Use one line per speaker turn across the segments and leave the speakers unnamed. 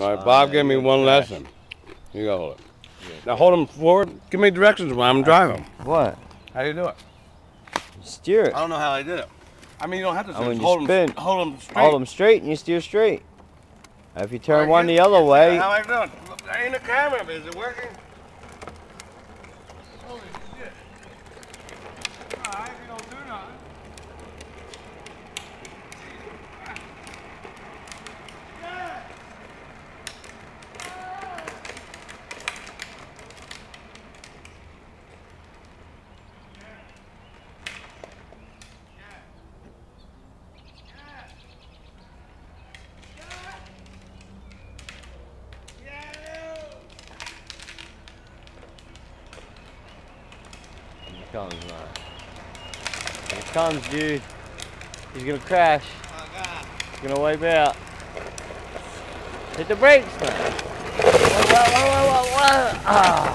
All right, Bob gave me one lesson. You go hold it. Now hold them forward. Give me directions while I'm driving.
What?
How do you do it?
Steer it.
I don't know how I did it. I mean, you don't have to
when
just
you
hold them,
spin.
hold them straight.
Hold them straight and you steer straight. If you turn one the other way,
How I doing? There ain't a camera. Is it working? Holy shit.
Comes, man. Here he comes, dude. He's gonna crash. He's gonna wipe out. Hit the brakes, man. Whoa, whoa, whoa. Ah.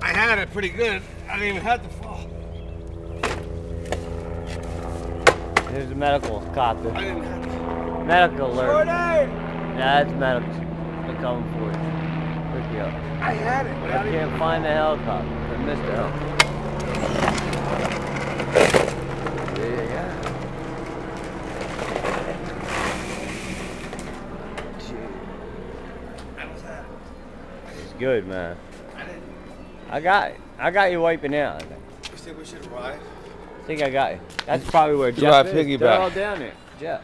I had it pretty good. I didn't even have to fall.
Here's the medical copter.
I didn't have to.
Medical alert.
Shorty!
Yeah, it's medical. They're coming for you. Pick you up.
I had it.
I can't find the helicopter. I missed the helicopter. Yeah.
That was that.
It's good, man. I got it. I got you wiping out. I think.
You think we should arrive?
I think I got you. That's probably where Jeff
got
is.
piggyback.
They're all down there. Jeff.